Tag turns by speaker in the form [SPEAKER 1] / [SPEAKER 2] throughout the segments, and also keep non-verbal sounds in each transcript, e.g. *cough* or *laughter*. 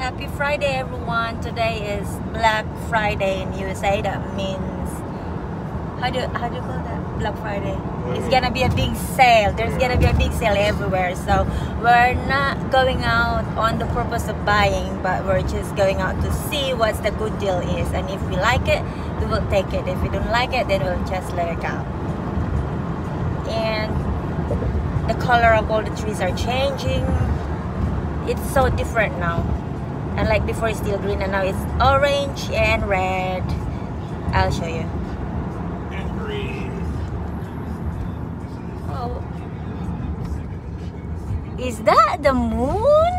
[SPEAKER 1] Happy Friday, everyone. Today is Black Friday in USA. That means how do how do you call that? Black Friday. It's gonna be a big sale. There's gonna be a big sale everywhere. So we're not going out on the purpose of buying, but we're just going out to see what the good deal is. And if we like it, we will take it. If we don't like it, then we'll just let it go. And the color of all the trees are changing. It's so different now. And like before it's still green and now it's orange and red. I'll show you.
[SPEAKER 2] And green.
[SPEAKER 1] Oh. Is that the moon?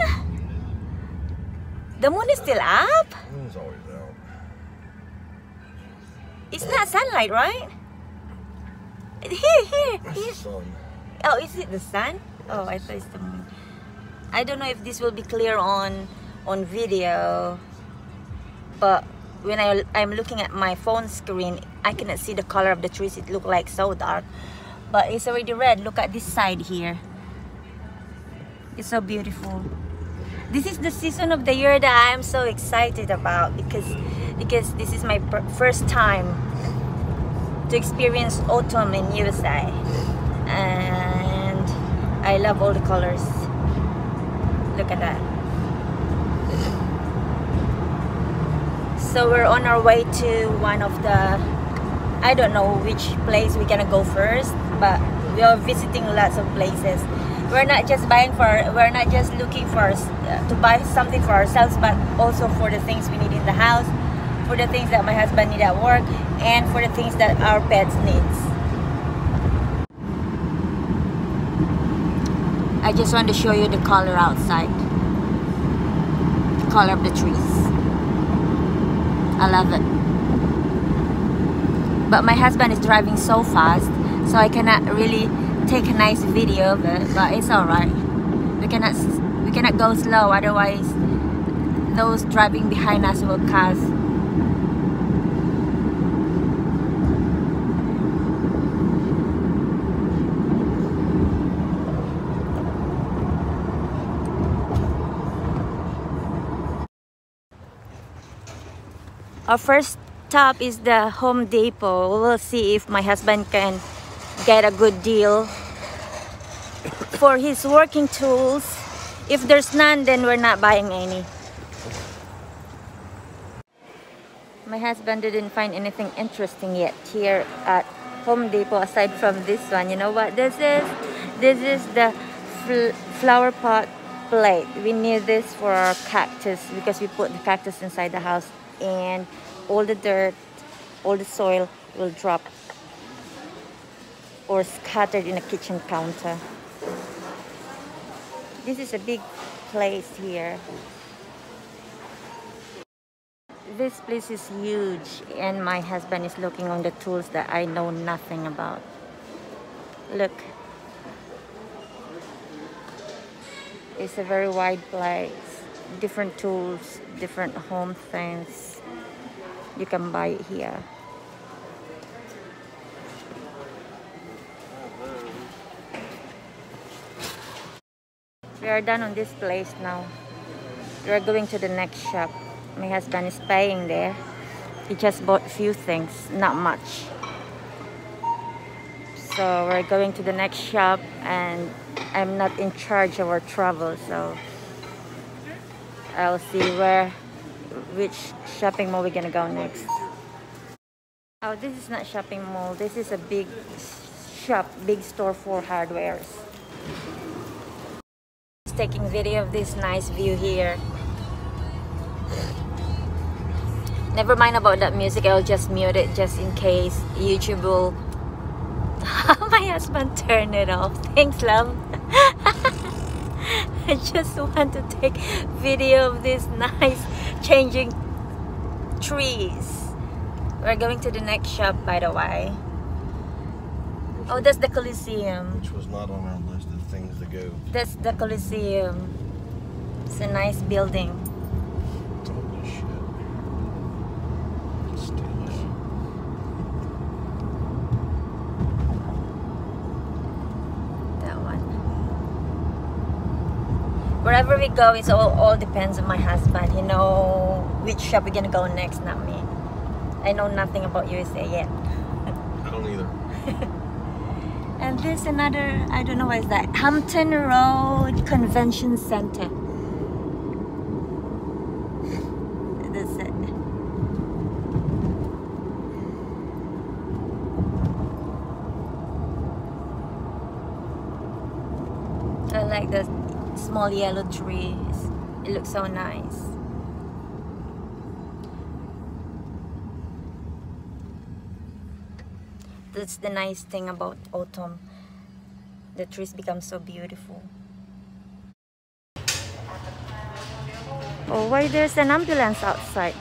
[SPEAKER 1] The moon is still up?
[SPEAKER 2] Moon's always out.
[SPEAKER 1] It's not sunlight, right? Here, here, here. Oh, is it the sun? Oh, I thought it's the moon. I don't know if this will be clear on on video, but when I I'm looking at my phone screen, I cannot see the color of the trees. It look like so dark, but it's already red. Look at this side here. It's so beautiful. This is the season of the year that I am so excited about because because this is my first time to experience autumn in USA and I love all the colors. Look at that. So we're on our way to one of the I don't know which place we're gonna go first, but we are visiting lots of places. We're not just buying for we're not just looking for uh, to buy something for ourselves, but also for the things we need in the house, for the things that my husband need at work, and for the things that our pets needs. I just want to show you the color outside. The color of the trees. I love it. But my husband is driving so fast, so I cannot really take a nice video of it. But it's alright. We cannot we cannot go slow, otherwise those driving behind us will cause Our first stop is the Home Depot. We'll see if my husband can get a good deal for his working tools. If there's none, then we're not buying any. My husband didn't find anything interesting yet here at Home Depot aside from this one. You know what this is? This is the fl- flower pot plate. We need this for our cactus because we put the cactus inside the house and all the dirt, all the soil will drop or scattered in the kitchen counter. This is a big place here. This place is huge and my husband is looking on the tools that I know nothing about. Look. It's a very wide place. Different tools, different home things. You can buy here. We are done on this place now. We are going to the next shop. My husband is paying there. He just bought few things, not much. So we're going to the next shop and I'm not in charge of our travel so I'll see where which shopping mall we're gonna go next. Oh this is not shopping mall, this is a big shop, big store for hardwares. Just taking video of this nice view here. Never mind about that music, I'll just mute it just in case YouTube will *laughs* my husband turned it off. Thanks, love. *laughs* *laughs* I just want to take video of this nice changing trees. We're going to the next shop, by the way. Oh, that's the Coliseum.
[SPEAKER 2] Which was not on our list of things to go.
[SPEAKER 1] That's the Coliseum. It's a nice building.
[SPEAKER 2] It's old as shit. Still is.
[SPEAKER 1] That one. Wherever we go, it's all all depends on my husband. He know which shop we're gonna go next, not me. I know nothing about USA yet.
[SPEAKER 2] I don't either. *laughs*
[SPEAKER 1] And there's another, I don't know what is that, Hampton Road Convention Center. That's it. I like the small yellow trees. It looks so nice. That's the nice thing about autumn. The trees become so beautiful. Oh, why there's an ambulance outside?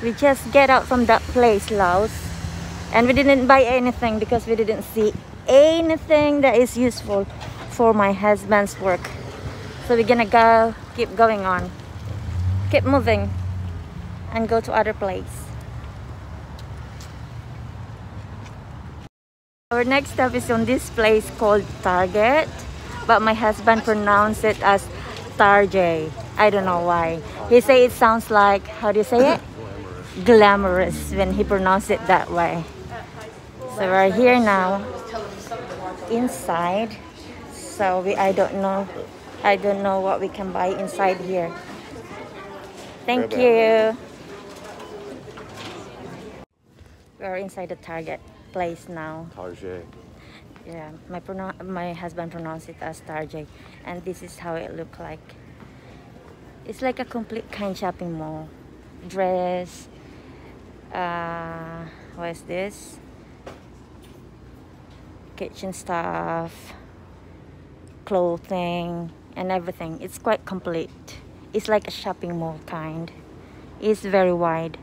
[SPEAKER 1] We just get out from that place, Lowe's, and we didn't buy anything because we didn't see anything that is useful for my husband's work. So we're gonna go, keep going on, keep moving, and go to other place. Our next stop is on this place called Target, but my husband pronounced it as Tarjay. I don't know why. He say it sounds like how do you say it? Glamorous when he pronounced it that way. So we're here now, inside. So we I don't know, I don't know what we can buy inside here. Thank you. We're inside the Target place now.
[SPEAKER 2] Target.
[SPEAKER 1] Yeah, my pronoun my husband pronounced it as Target and this is how it looked like. It's like a complete kind shopping mall. Dress. Uh, what is this? Kitchen stuff, clothing, and everything. It's quite complete. It's like a shopping mall kind. It's very wide.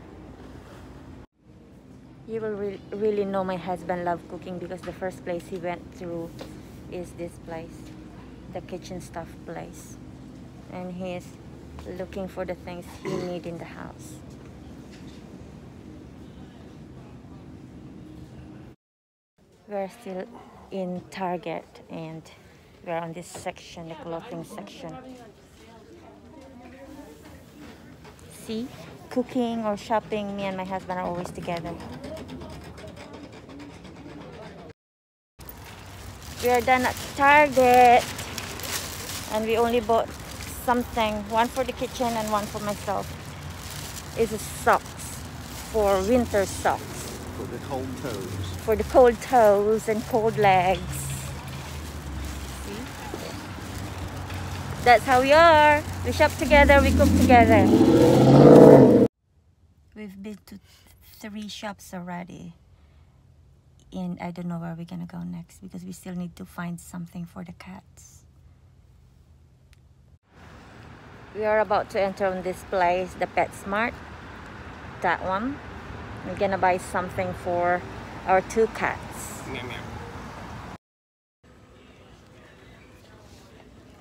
[SPEAKER 1] You will re- really know my husband love cooking because the first place he went through is this place, the kitchen stuff place, and he is looking for the things he need in the house. We're still in Target and we're on this section, the clothing section. See, cooking or shopping, me and my husband are always together. We are done at Target and we only bought something, one for the kitchen and one for myself. It's a socks for winter socks
[SPEAKER 2] For the cold toes.
[SPEAKER 1] for the cold toes and cold legs. See? That's how we are. We shop together, we cook together. We've been to three shops already. And I don't know where we're gonna go next because we still need to find something for the cats. We are about to enter on this place, the PetSmart. That one. We're gonna buy something for our two cats.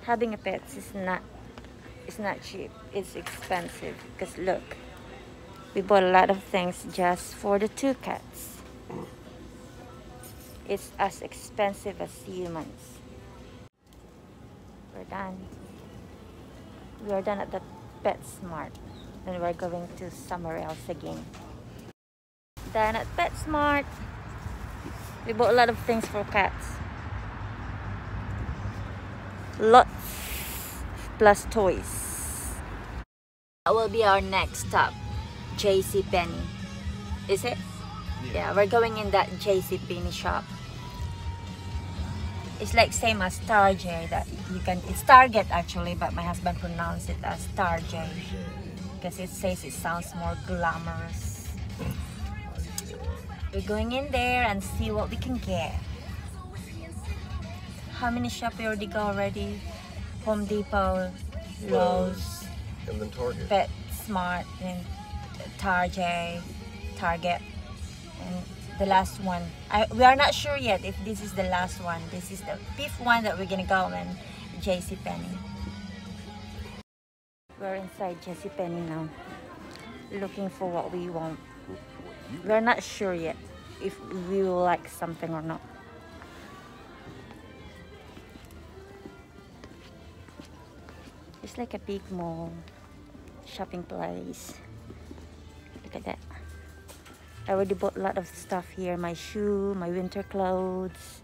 [SPEAKER 1] Having a pet is not it's not cheap. It's expensive because look, we bought a lot of things just for the two cats. It's as expensive as humans. We're done. We are done at the PetSmart and we're going to somewhere else again. Done at PetSmart. We bought a lot of things for cats. Lots plus toys. That will be our next stop. JC Penney. Is it? Yeah, we're going in that JC Penney shop. It's like same as Tarjay that you can it's Target actually, but my husband pronounced it as Tarjay because it says it sounds more glamorous. We're going in there and see what we can get. How many shops we already go already? Home Depot, Lowe's,
[SPEAKER 2] And then Target.
[SPEAKER 1] And Target, Target, and the last one. I, we are not sure yet if this is the last one. This is the fifth one that we're gonna go in JC Penney. We're inside JC Penney now, looking for what we want. We're not sure yet if we will like something or not. It's like a big mall, shopping place. Look at that. I already bought a lot of stuff here my shoe, my winter clothes.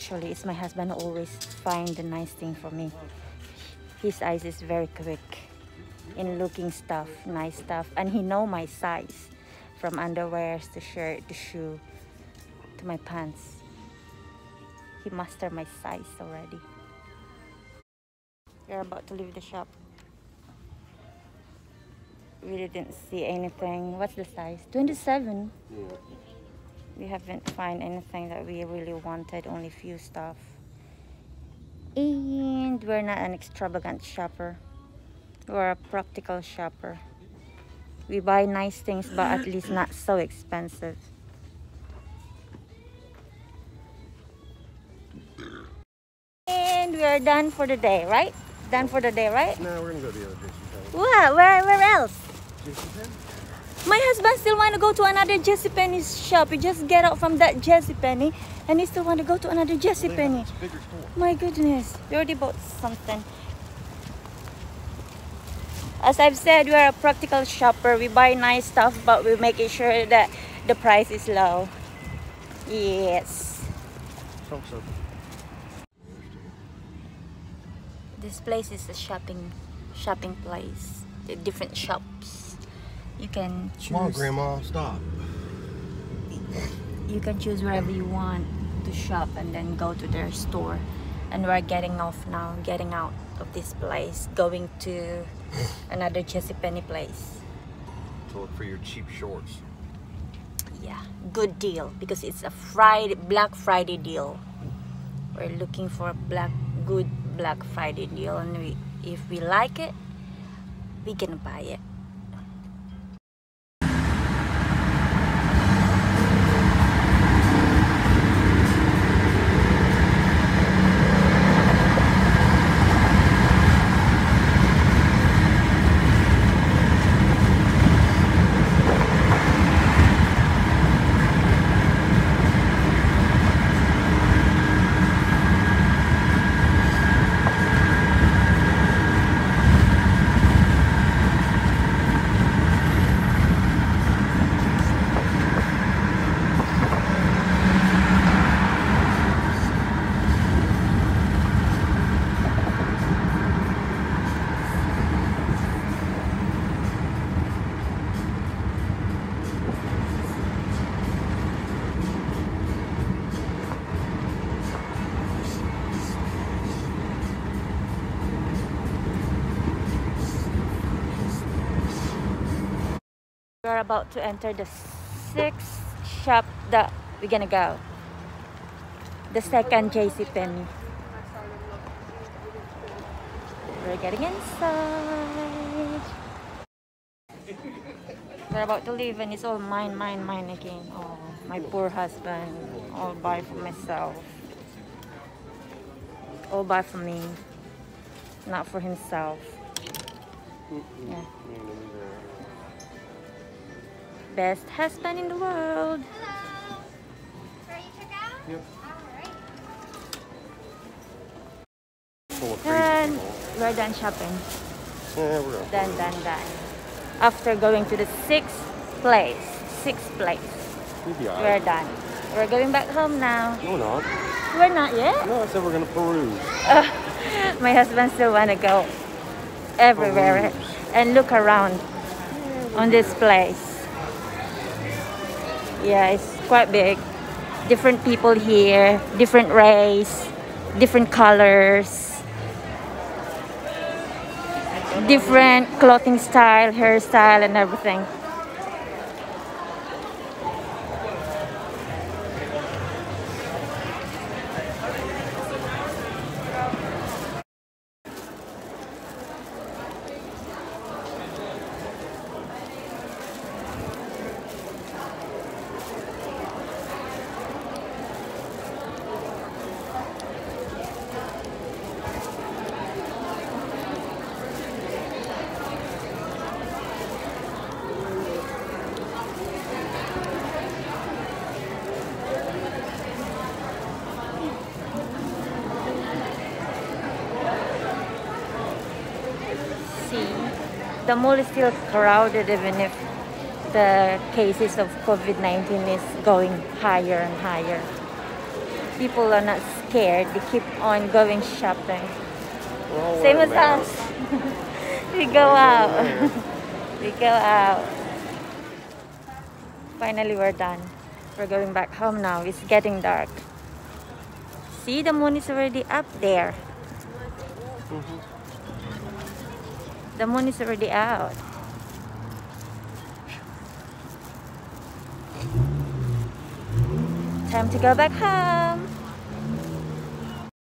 [SPEAKER 1] Actually, it's my husband always find the nice thing for me. His eyes is very quick in looking stuff, nice stuff, and he know my size, from underwears to shirt to shoe to my pants. He master my size already. We're about to leave the shop. We didn't see anything. What's the size? 27.
[SPEAKER 2] Yeah.
[SPEAKER 1] We haven't find anything that we really wanted, only few stuff. And we're not an extravagant shopper. We're a practical shopper. We buy nice things, but at least not so expensive. And we are done for the day, right? Done for the day, right?
[SPEAKER 2] No, we're gonna go to the other JC
[SPEAKER 1] What? Where, where else?
[SPEAKER 2] Penney. JC Penney?
[SPEAKER 1] My husband still want to go to another JC Penney's shop. He just get out from that JC Penney and he still want to go to another JC Penney.
[SPEAKER 2] It's a bigger store.
[SPEAKER 1] My goodness, we already bought something. As I've said, we are a practical shopper. We buy nice stuff, but we make it sure that the price is low. Yes.
[SPEAKER 2] Hope so.
[SPEAKER 1] This place is a shopping shopping place. The different shops. You can choose.
[SPEAKER 2] Come on, Grandma, stop.
[SPEAKER 1] you can choose wherever you want to shop and then go to their store and we're getting off now getting out of this place going to another JC Penney place
[SPEAKER 2] To look for your cheap shorts.
[SPEAKER 1] yeah good deal because it's a Friday Black Friday deal we're looking for a black good Black Friday deal and we if we like it we can buy it We're about to enter the sixth shop that we're gonna go. The second JC Penney. We're getting inside. We're about to leave and it's all mine, mine, mine again. Oh, my poor husband. All buy for myself. All buy for me. Not for himself. Yeah. Best husband in the world.
[SPEAKER 3] Hello. Ready to check out?
[SPEAKER 2] Yep.
[SPEAKER 3] Alright.
[SPEAKER 2] Full of crazy
[SPEAKER 1] And we're done shopping.
[SPEAKER 2] Yeah, we're up.
[SPEAKER 1] Done, done, done. After going to the sixth place, sixth place, we're done. We're going back home now.
[SPEAKER 2] No, we're not.
[SPEAKER 1] We're not yet.
[SPEAKER 2] No, I said we're gonna peruse. *laughs*
[SPEAKER 1] My husband still wanna go everywhere
[SPEAKER 2] Peruse.
[SPEAKER 1] and look around on this place. Yeah, it's quite big. Different people here, different race, different colors, different clothing style, hairstyle, and everything. The mall is still crowded even if the cases of COVID-19 is going higher and higher. People are not scared. They keep on going shopping.
[SPEAKER 2] We're
[SPEAKER 1] Same as us. *laughs* we go out. *laughs* we go out. Finally, we're done. We're going back home now. It's getting dark. See, the moon is already up there. The moon is already out. Time to go back home.